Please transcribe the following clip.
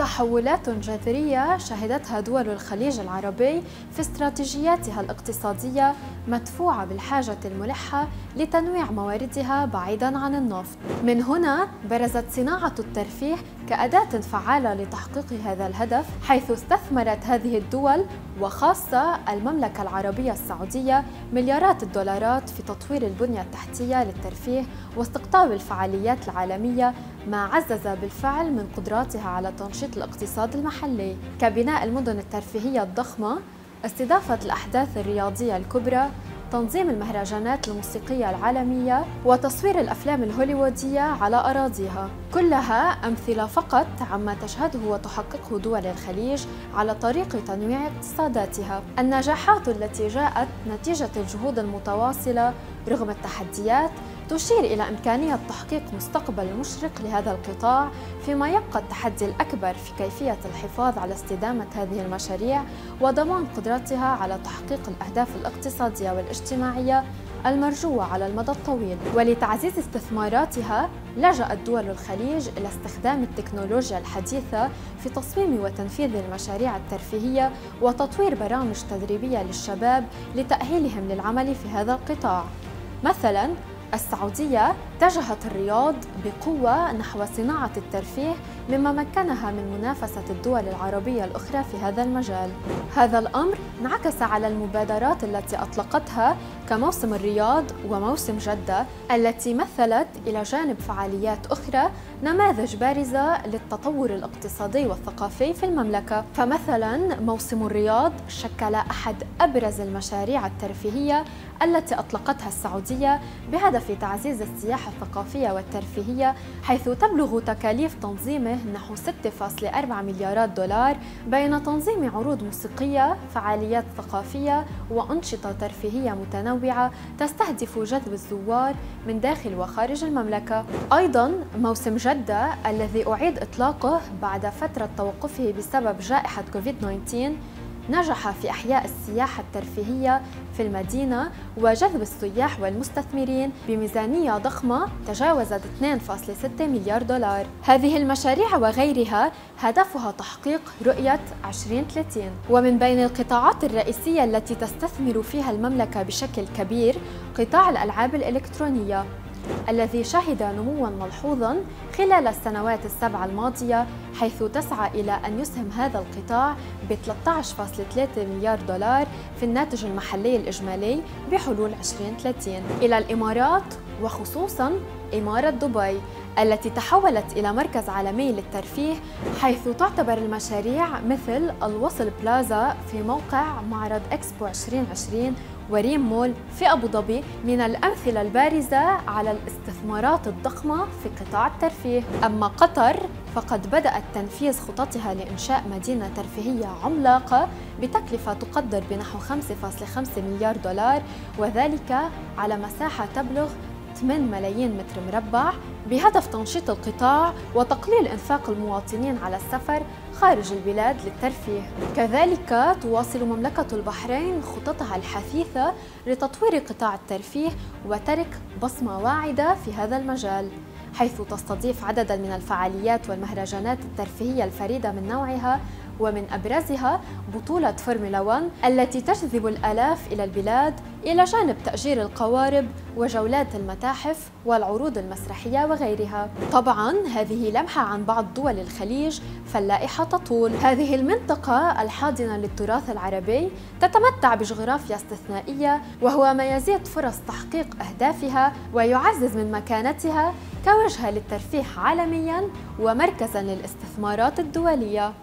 تحولات جذرية شهدتها دول الخليج العربي في استراتيجياتها الاقتصادية مدفوعة بالحاجة الملحة لتنويع مواردها بعيداً عن النفط. من هنا برزت صناعة الترفيه كأداة فعالة لتحقيق هذا الهدف حيث استثمرت هذه الدول وخاصة المملكة العربية السعودية مليارات الدولارات في تطوير البنية التحتية للترفيه واستقطاب الفعاليات العالمية ما عزز بالفعل من قدراتها على تنشيط الاقتصاد المحلي كبناء المدن الترفيهية الضخمة استضافة الأحداث الرياضية الكبرى تنظيم المهرجانات الموسيقية العالمية وتصوير الأفلام الهوليوودية على أراضيها. كلها أمثلة فقط عما تشهده وتحققه دول الخليج على طريق تنويع اقتصاداتها. النجاحات التي جاءت نتيجة الجهود المتواصلة رغم التحديات تشير إلى إمكانية تحقيق مستقبل مشرق لهذا القطاع فيما يبقى التحدي الأكبر في كيفية الحفاظ على استدامة هذه المشاريع وضمان قدرتها على تحقيق الأهداف الاقتصادية والاجتماعية المرجوة على المدى الطويل. ولتعزيز استثماراتها لجأت دول الخليج إلى استخدام التكنولوجيا الحديثة في تصميم وتنفيذ المشاريع الترفيهية وتطوير برامج تدريبية للشباب لتأهيلهم للعمل في هذا القطاع. مثلاً السعودية اتجهت الرياض بقوة نحو صناعة الترفيه مما مكنها من منافسة الدول العربية الأخرى في هذا المجال. هذا الأمر انعكس على المبادرات التي أطلقتها كموسم الرياض وموسم جدة التي مثلت إلى جانب فعاليات أخرى نماذج بارزة للتطور الاقتصادي والثقافي في المملكة فمثلا موسم الرياض شكل أحد أبرز المشاريع الترفيهية التي أطلقتها السعودية بهدف تعزيز السياحة الثقافية والترفيهية حيث تبلغ تكاليف تنظيمه نحو 6.4 مليارات دولار بين تنظيم عروض موسيقية، فعاليات ثقافية وأنشطة ترفيهية متنوعة تستهدف جذب الزوار من داخل وخارج المملكة. أيضا موسم جدة الذي أعيد إطلاقه بعد فترة توقفه بسبب جائحة كوفيد-19 نجح في إحياء السياحة الترفيهية في المدينة وجذب السياح والمستثمرين بميزانية ضخمة تجاوزت 2.6 مليار دولار. هذه المشاريع وغيرها هدفها تحقيق رؤية 2030 ومن بين القطاعات الرئيسية التي تستثمر فيها المملكة بشكل كبير قطاع الألعاب الإلكترونية. الذي شهد نموا ملحوظا خلال السنوات السبع الماضية حيث تسعى إلى أن يسهم هذا القطاع ب 13.3 مليار دولار في الناتج المحلي الإجمالي بحلول 2030 إلى الإمارات وخصوصا إمارة دبي. التي تحولت إلى مركز عالمي للترفيه حيث تعتبر المشاريع مثل الوصل بلازا في موقع معرض إكسبو 2020 وريم مول في أبو ظبي من الأمثلة البارزة على الاستثمارات الضخمة في قطاع الترفيه. أما قطر فقد بدأت تنفيذ خططها لإنشاء مدينة ترفيهية عملاقة بتكلفة تقدر بنحو 5.5 مليار دولار وذلك على مساحة تبلغ 8 ملايين متر مربع بهدف تنشيط القطاع وتقليل إنفاق المواطنين على السفر خارج البلاد للترفيه. كذلك تواصل مملكة البحرين خططها الحثيثة لتطوير قطاع الترفيه وترك بصمة واعدة في هذا المجال. حيث تستضيف عددا من الفعاليات والمهرجانات الترفيهية الفريدة من نوعها ومن أبرزها بطولة فورمولا 1 التي تجذب الآلاف إلى البلاد إلى جانب تأجير القوارب وجولات المتاحف والعروض المسرحية وغيرها. طبعا هذه لمحة عن بعض دول الخليج فاللائحة تطول. هذه المنطقة الحاضنة للتراث العربي تتمتع بجغرافيا استثنائية وهو ما يزيد فرص تحقيق أهدافها ويعزز من مكانتها كوجهة للترفيه عالميا ومركزا للاستثمارات الدولية.